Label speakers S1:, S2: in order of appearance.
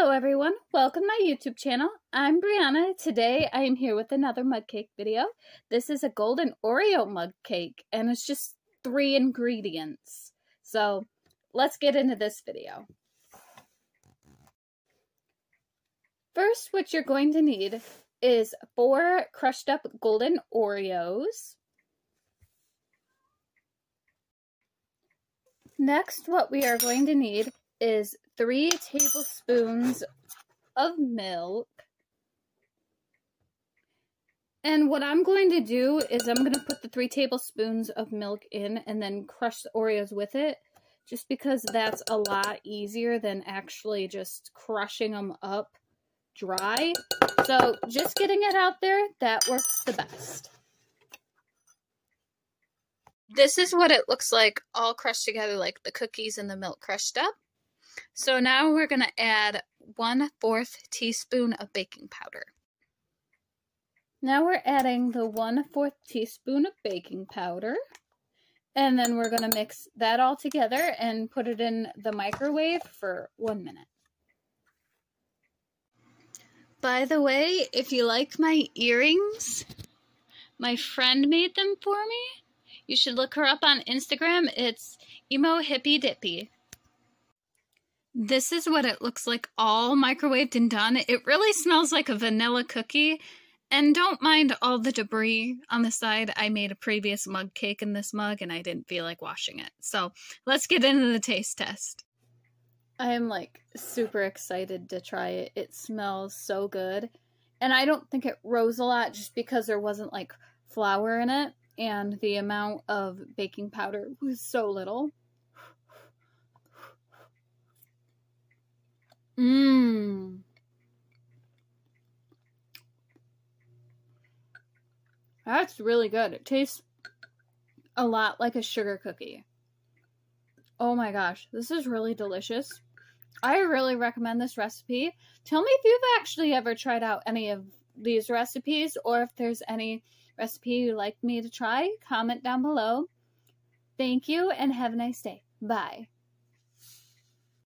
S1: Hello everyone, welcome to my YouTube channel. I'm Brianna. Today I am here with another mug cake video. This is a golden Oreo mug cake and it's just three ingredients. So let's get into this video. First, what you're going to need is four crushed up golden Oreos. Next, what we are going to need is three tablespoons of milk. And what I'm going to do is I'm going to put the three tablespoons of milk in and then crush the Oreos with it. Just because that's a lot easier than actually just crushing them up dry. So just getting it out there, that works the best. This is what it looks like all crushed together like the cookies and the milk crushed up. So now we're going to add 1 4th teaspoon of baking powder. Now we're adding the 1 4th teaspoon of baking powder. And then we're going to mix that all together and put it in the microwave for one minute. By the way, if you like my earrings, my friend made them for me. You should look her up on Instagram. It's Emo Hippie Dippy. This is what it looks like all microwaved and done. It really smells like a vanilla cookie. And don't mind all the debris on the side. I made a previous mug cake in this mug and I didn't feel like washing it. So let's get into the taste test. I am like super excited to try it. It smells so good. And I don't think it rose a lot just because there wasn't like flour in it. And the amount of baking powder was so little. Mmm. That's really good. It tastes a lot like a sugar cookie. Oh my gosh, this is really delicious. I really recommend this recipe. Tell me if you've actually ever tried out any of these recipes or if there's any recipe you'd like me to try. Comment down below. Thank you and have a nice day. Bye.